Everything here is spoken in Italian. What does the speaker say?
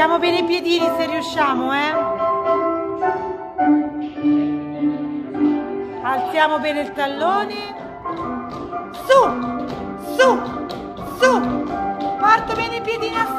Alziamo bene i piedini se riusciamo, eh? Alziamo bene il tallone. Su, su, su. Porto bene i piedini a.